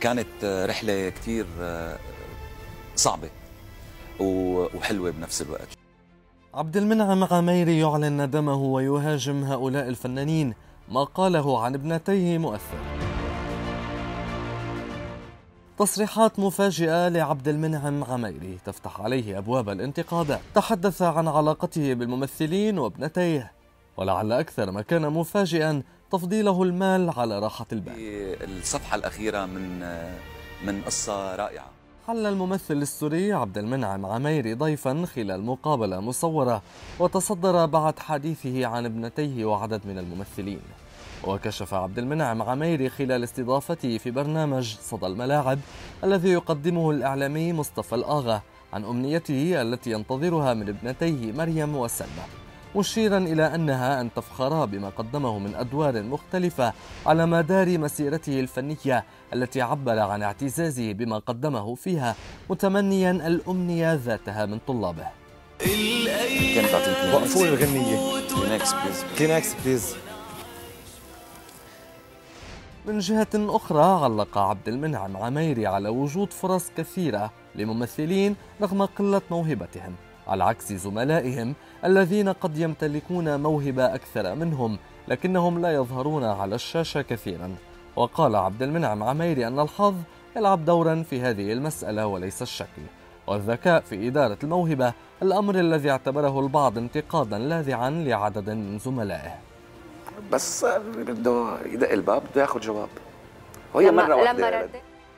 كانت رحلة كتير صعبة وحلوة بنفس الوقت. عبد المنعم عميري يعلن ندمه ويهاجم هؤلاء الفنانين ما قاله عن ابنتيه مؤثر. تصريحات مفاجئة لعبد المنعم عميري تفتح عليه أبواب الانتقادات تحدث عن علاقته بالممثلين وابنتيه ولعل أكثر ما كان مفاجئا تفضيله المال على راحة البال. الصفحة الأخيرة من من قصة رائعة. حل الممثل السوري عبد المنعم عميري ضيفا خلال مقابلة مصورة وتصدر بعد حديثه عن ابنتيه وعدد من الممثلين. وكشف عبد المنعم عميري خلال استضافته في برنامج صدى الملاعب الذي يقدمه الإعلامي مصطفى الآغا عن أمنيته التي ينتظرها من ابنتيه مريم وسلمى مشيرا إلى أنها أن تفخر بما قدمه من أدوار مختلفة على مدار مسيرته الفنية التي عبر عن اعتزازه بما قدمه فيها متمنيا الأمنية ذاتها من طلابه. تعطيك وقفوا الغنية Kleenex please Kleenex please من جهة أخرى علق عبد المنعم عميري على وجود فرص كثيرة لممثلين رغم قلة موهبتهم. على عكس زملائهم الذين قد يمتلكون موهبة أكثر منهم لكنهم لا يظهرون على الشاشة كثيرا. وقال عبد المنعم عميري أن الحظ يلعب دورا في هذه المسألة وليس الشكل والذكاء في إدارة الموهبة الأمر الذي اعتبره البعض انتقادا لاذعا لعدد من زملائه. بس بده يدق الباب بده ياخذ جواب. وهي مرة واحدة.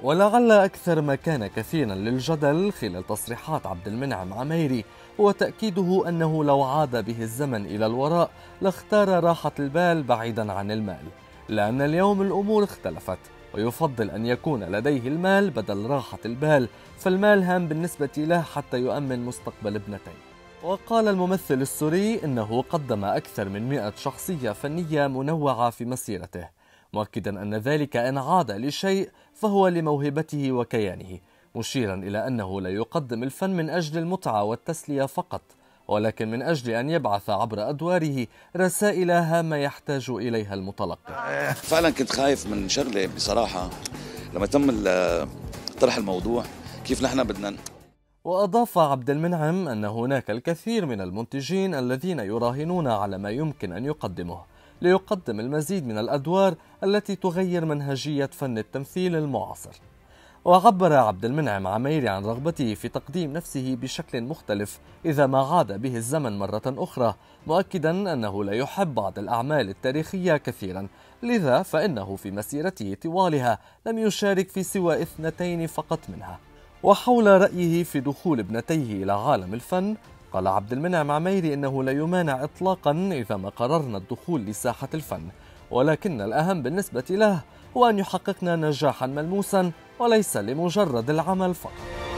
ولعل أكثر ما كان كثيرا للجدل خلال تصريحات عبد المنعم عميري هو تأكيده أنه لو عاد به الزمن إلى الوراء لاختار راحة البال بعيدا عن المال لأن اليوم الأمور اختلفت ويفضل أن يكون لديه المال بدل راحة البال فالمال هام بالنسبة له حتى يؤمن مستقبل ابنتيه وقال الممثل السوري إنه قدم أكثر من مئة شخصية فنية منوعة في مسيرته. مؤكدا أن ذلك إن عاد لشيء فهو لموهبته وكيانه مشيرا إلى أنه لا يقدم الفن من أجل المتعة والتسلية فقط ولكن من أجل أن يبعث عبر أدواره رسائل هامة يحتاج إليها المتلقي. فعلا كنت خايف من شغلة بصراحة لما تم طرح الموضوع كيف نحن بدنا وأضاف عبد المنعم أن هناك الكثير من المنتجين الذين يراهنون على ما يمكن أن يقدمه ليقدم المزيد من الأدوار التي تغير منهجية فن التمثيل المعاصر. وعبر عبد المنعم عميري عن رغبته في تقديم نفسه بشكل مختلف إذا ما عاد به الزمن مرة أخرى مؤكدا أنه لا يحب بعض الأعمال التاريخية كثيرا لذا فإنه في مسيرته طوالها لم يشارك في سوى اثنتين فقط منها. وحول رأيه في دخول ابنتيه إلى عالم الفن قال عبد المنعم عميري إنه لا يمانع إطلاقا إذا ما قررنا الدخول لساحة الفن ولكن الأهم بالنسبة له هو أن يحققنا نجاحا ملموسا وليس لمجرد العمل فقط.